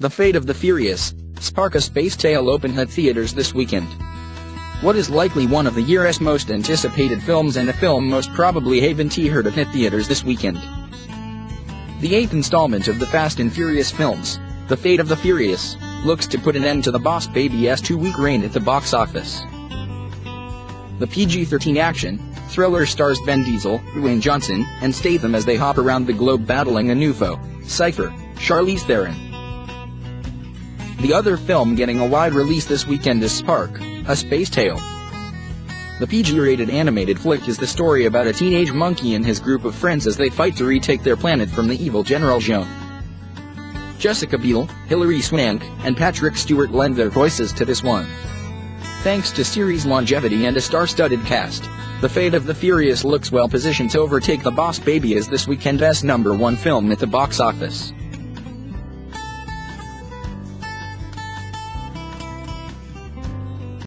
The Fate of the Furious, Spark a Space Tail opened at theaters this weekend. What is likely one of the year's most anticipated films and a film most probably haven't heard of hit theaters this weekend. The eighth installment of the Fast and Furious films, The Fate of the Furious, looks to put an end to the Boss Baby's two-week reign at the box office. The PG-13 action, thriller stars Vin Diesel, Dwayne Johnson, and Statham as they hop around the globe battling a new foe, Cipher, Charlize Theron. The other film getting a wide release this weekend is Spark, A Space Tail. The PG-rated animated flick is the story about a teenage monkey and his group of friends as they fight to retake their planet from the evil General Zhou. Jessica Biel, Hilary Swank, and Patrick Stewart lend their voices to this one. Thanks to series longevity and a star-studded cast, The Fate of the Furious looks well positioned to overtake The Boss Baby as this weekend's number one film at the box office.